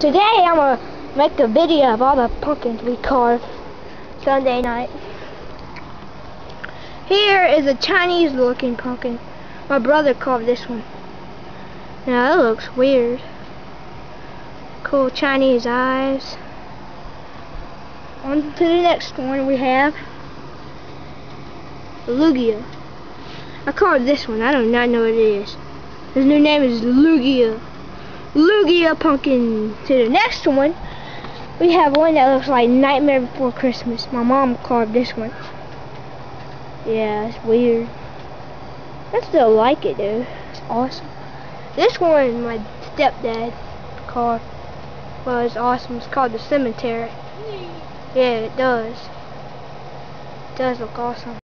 Today I'm gonna make a video of all the pumpkins we carved Sunday night. Here is a Chinese looking pumpkin. My brother carved this one. Now that looks weird. Cool Chinese eyes. On to the next one we have Lugia. I carved this one. I do not know what it is. His new name is Lugia. Lugia pumpkin. To the next one, we have one that looks like Nightmare Before Christmas. My mom carved this one. Yeah, it's weird. I still like it though. It's awesome. This one my stepdad carved was awesome. It's called the cemetery. Yeah, it does. It does look awesome.